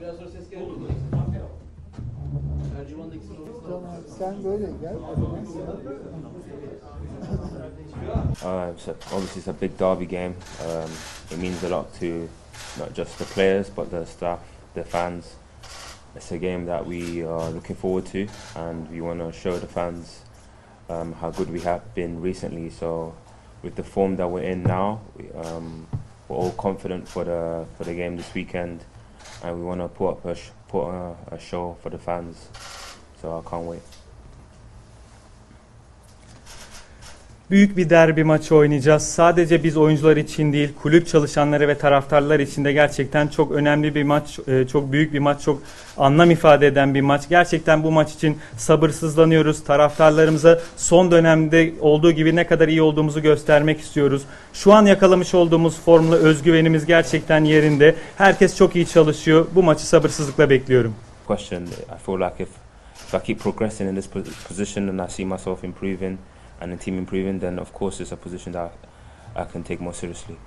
Biraz sonra ses gelir mi? Tamam, sen böyle gel. o zaman sana- Uh, so obviously, it's a big derby game. Um, it means a lot to not just the players but the staff, the fans. It's a game that we are looking forward to, and we want to show the fans um, how good we have been recently. So, with the form that we're in now, we, um, we're all confident for the for the game this weekend, and we want to put up a put a, a show for the fans. So I can't wait. Büyük bir derbi maçı oynayacağız. Sadece biz oyuncular için değil, kulüp çalışanları ve taraftarlar için de gerçekten çok önemli bir maç, e, çok büyük bir maç, çok anlam ifade eden bir maç. Gerçekten bu maç için sabırsızlanıyoruz. Taraftarlarımıza son dönemde olduğu gibi ne kadar iyi olduğumuzu göstermek istiyoruz. Şu an yakalamış olduğumuz formla özgüvenimiz gerçekten yerinde. Herkes çok iyi çalışıyor. Bu maçı sabırsızlıkla bekliyorum. question. I feel like if, if I keep progressing in this po- position and I see myself improving and the team improving, then of course it's a position that I, can take more seriously.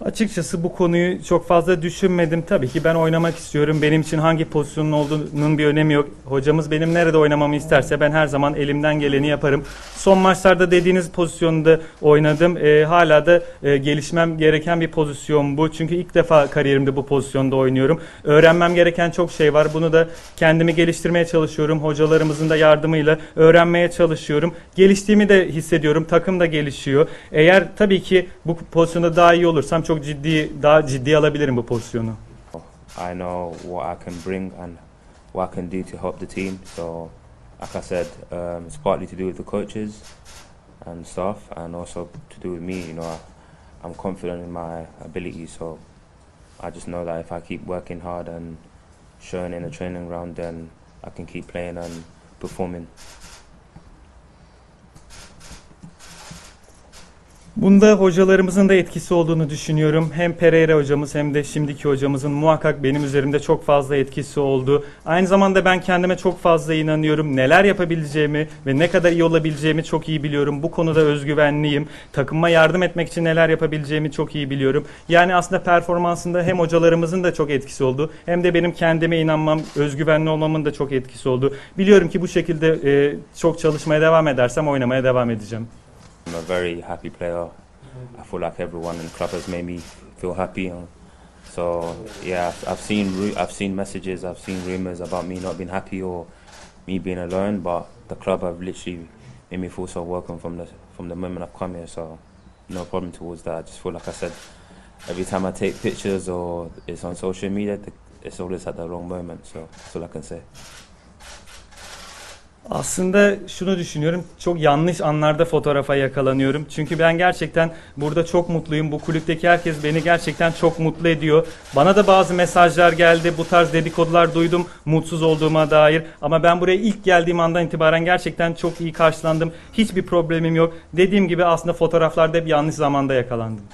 Açıkçası bu konuyu çok fazla düşünmedim. Tabii ki ben oynamak istiyorum. Benim için hangi pozisyonun olduğunun bir önemi yok. Hocamız benim nerede oynamamı isterse ben her zaman elimden geleni yaparım. Son maçlarda dediğiniz pozisyonda oynadım. Ee, hala da e, gelişmem gereken bir pozisyon bu. Çünkü ilk defa kariyerimde bu pozisyonda oynuyorum. Öğrenmem gereken çok şey var. Bunu da kendimi geliştirmeye çalışıyorum. Hocalarımızın da yardımıyla öğrenmeye çalışıyorum. Geliştiğimi de hissediyorum. Takım da gelişiyor. Eğer tabii ki bu pozisyonda daha iyi olursam çok ciddi daha ciddi alabilirim bu pozisyonu. I know what I can bring and what I can do to help the team. So, like I said, um, it's partly to do with the coaches and staff, and also to do with me. You know, I, I'm confident in my ability, so I just know that if I keep working hard and showing in the training ground, then I can keep playing and performing. Bunda hocalarımızın da etkisi olduğunu düşünüyorum. Hem Pereira hocamız hem de şimdiki hocamızın muhakkak benim üzerimde çok fazla etkisi oldu. Aynı zamanda ben kendime çok fazla inanıyorum. Neler yapabileceğimi ve ne kadar iyi olabileceğimi çok iyi biliyorum. Bu konuda özgüvenliyim. Takıma yardım etmek için neler yapabileceğimi çok iyi biliyorum. Yani aslında performansında hem hocalarımızın da çok etkisi oldu hem de benim kendime inanmam, özgüvenli olmamın da çok etkisi oldu. Biliyorum ki bu şekilde e, çok çalışmaya devam edersem oynamaya devam edeceğim. I'm a very happy player. I feel like everyone in the club has made me feel happy. So yeah, I've, I've seen I've seen messages, I've seen rumors about me not being happy or me being alone, but the club have literally made me feel so welcome from the from the moment I've come here. So no problem towards that. I just feel like I said, every time I take pictures or it's on social media, it's always at the wrong moment. So that's all I can say. Aslında şunu düşünüyorum. Çok yanlış anlarda fotoğrafa yakalanıyorum. Çünkü ben gerçekten burada çok mutluyum. Bu kulüpteki herkes beni gerçekten çok mutlu ediyor. Bana da bazı mesajlar geldi. Bu tarz dedikodular duydum mutsuz olduğuma dair. Ama ben buraya ilk geldiğim andan itibaren gerçekten çok iyi karşılandım. Hiçbir problemim yok. Dediğim gibi aslında fotoğraflarda hep yanlış zamanda yakalandım.